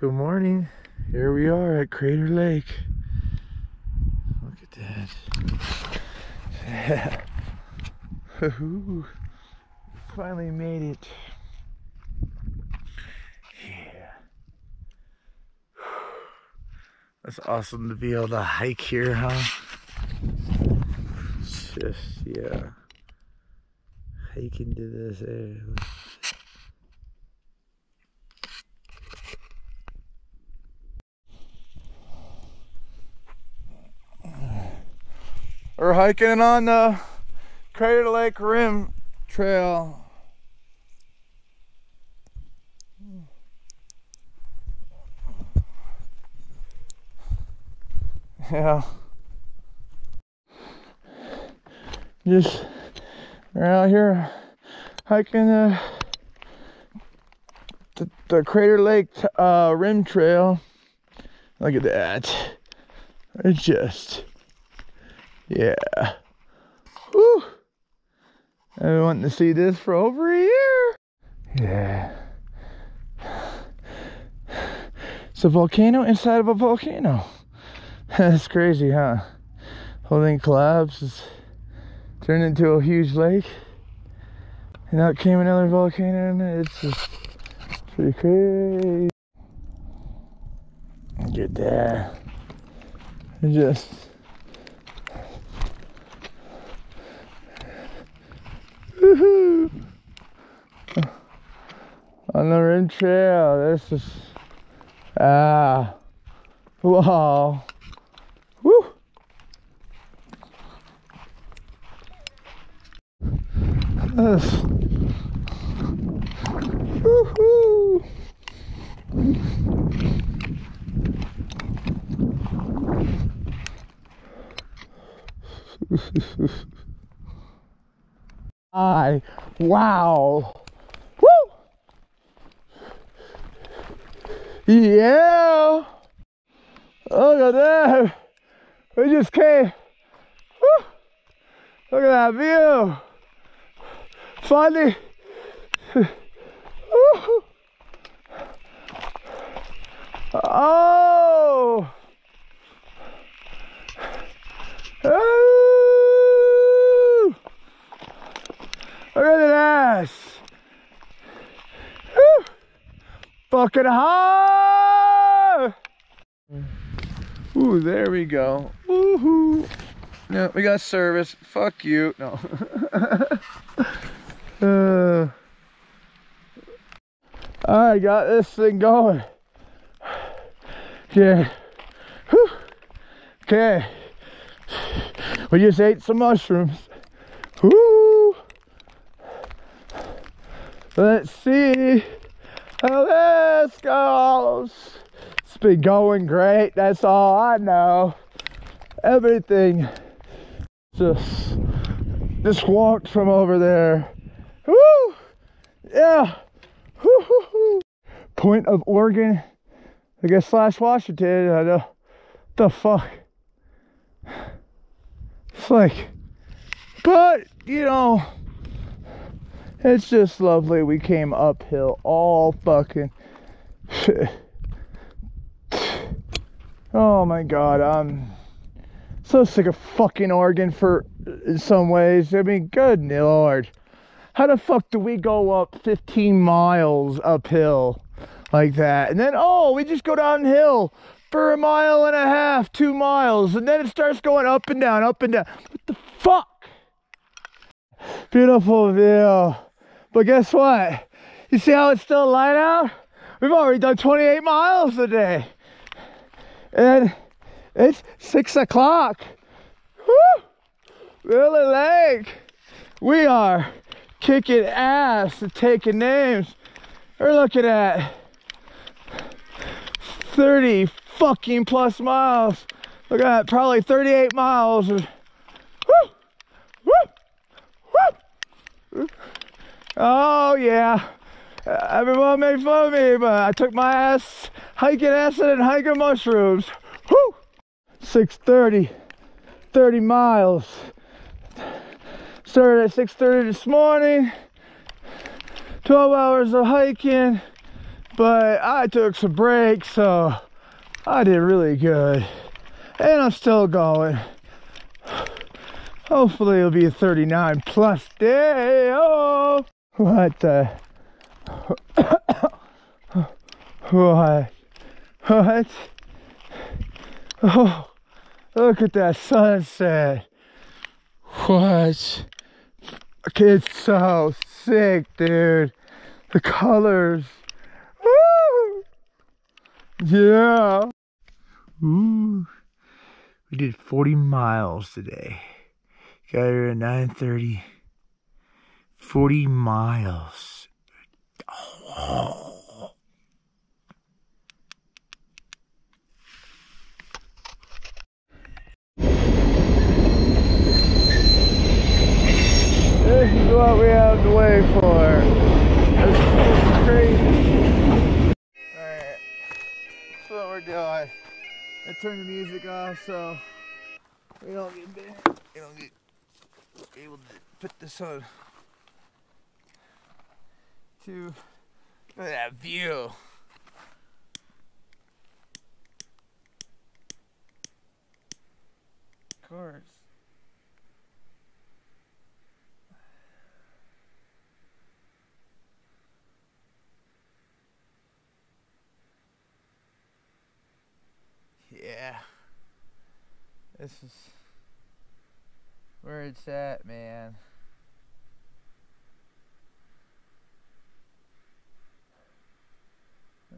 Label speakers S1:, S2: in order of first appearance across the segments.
S1: Good morning. Here we are at Crater Lake. Look at that. Yeah. Finally made it. Yeah. That's awesome to be able to hike here, huh? It's just, yeah. Hiking to this area. We're hiking on the Crater Lake Rim Trail. Yeah. Just we're out here hiking the the, the Crater Lake uh, Rim Trail. Look at that. It's just yeah. Whew. I've been wanting to see this for over a year. Yeah. It's a volcano inside of a volcano. That's crazy, huh? Whole thing collapses, turned into a huge lake, and out came another volcano, and it's just pretty crazy. Get that. Just Woohoo! On the rim trail, this is ah wow. Woo! This woohoo! I wow. Woo! Yeah. Look at that. We just came. Woo! Look at that view. Finally. Woo! Oh. Oh. Look at that. Woo. Fucking high. Ooh, there we go. Woohoo. No, we got service. Fuck you. No. uh, I got this thing going. Yeah. Whew. Okay. We just ate some mushrooms. Woo. Let's see Oh, this goes. It's been going great. That's all I know. Everything just just walked from over there. Woo! Yeah. Point of Oregon, I guess slash Washington. I know. The fuck. It's like, but you know, it's just lovely. We came uphill all fucking. oh my god, I'm so sick of fucking Oregon for in some ways. I mean, good lord. How the fuck do we go up 15 miles uphill like that? And then, oh, we just go downhill for a mile and a half, two miles, and then it starts going up and down, up and down. What the fuck? Beautiful view. But guess what? You see how it's still light out? We've already done 28 miles today. And it's six o'clock. Really Lake. We are kicking ass and taking names. We're looking at 30 fucking plus miles. Look at that, probably 38 miles. Woo! Woo! Woo! Oh yeah. Everyone made fun of me, but I took my ass hiking acid and hiking mushrooms. Woo! 6:30, 30 miles. Started at 6:30 this morning. 12 hours of hiking. but I took some breaks, so I did really good. And I'm still going. Hopefully it'll be a 39 plus day. Oh, what the? what? What? Oh, look at that sunset. What? It's so sick, dude. The colors. Woo! Yeah. Ooh. We did 40 miles today. Got here at 9.30. 40 miles. Oh. This is what we have to wait for. It's crazy. Alright. That's what we're doing. I turned the music off so we don't get bit. We don't get able to put this on to look at that view. Of course. Yeah. This is where it's at, man.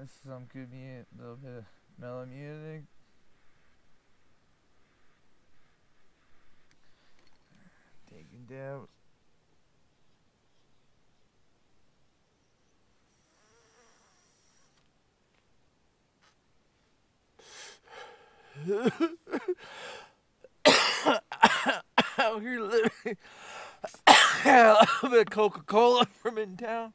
S1: This is some good music, little bit of mellow music. Taking down. Out here living a little bit of Coca Cola from in town.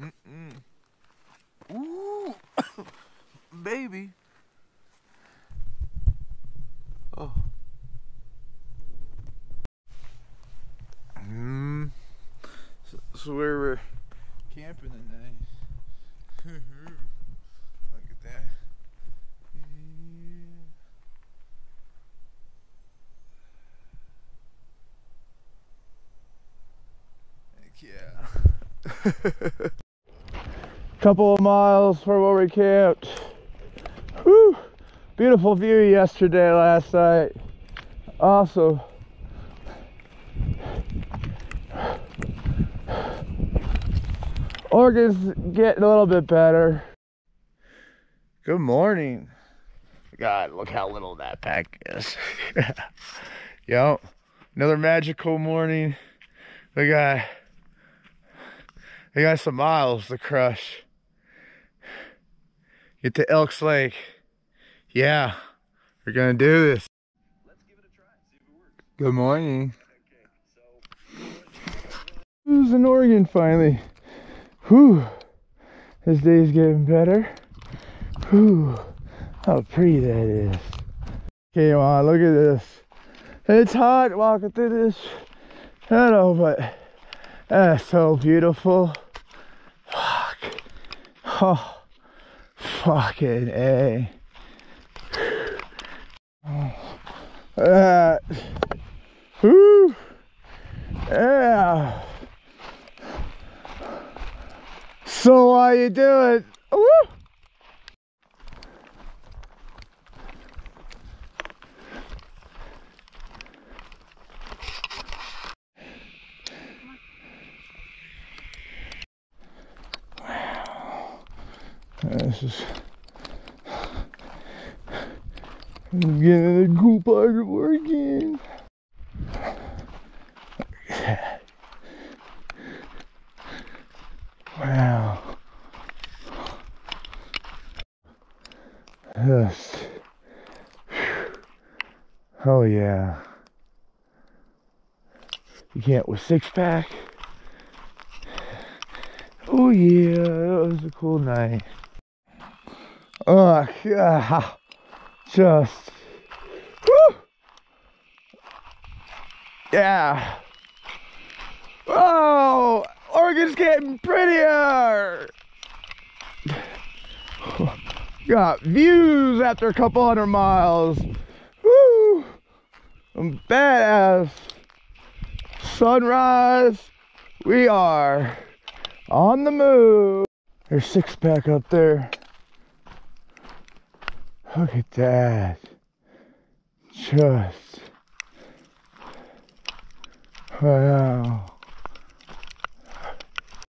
S1: Mm-mm. Ooh, baby. Oh. Mm. So, so where we're camping tonight. Look at that. Heck yeah. Couple of miles from where we camped. Beautiful view yesterday, last night. Awesome. Oregon's getting a little bit better. Good morning. God, look how little that pack is. yep. Another magical morning. We got we got some miles to crush. Get to Elks Lake. Yeah, we're gonna do this. Good morning. Who's in Oregon finally? Whew. This day's getting better. Whew. How pretty that is. Okay, on, look at this. It's hot walking through this. I know, but that's so beautiful. Fuck. Oh. Fucking A. That. Whew. Yeah. So how you doing? Woo. This is Part of working. Wow. Yes. Oh yeah. You can't with six pack. Oh yeah, that was a cool night. Oh yeah. Just whew. Yeah. Oh, Oregon's getting prettier. Got views after a couple hundred miles. Woo! I'm badass. Sunrise. We are on the move. There's six pack up there. Look at that. Just wow.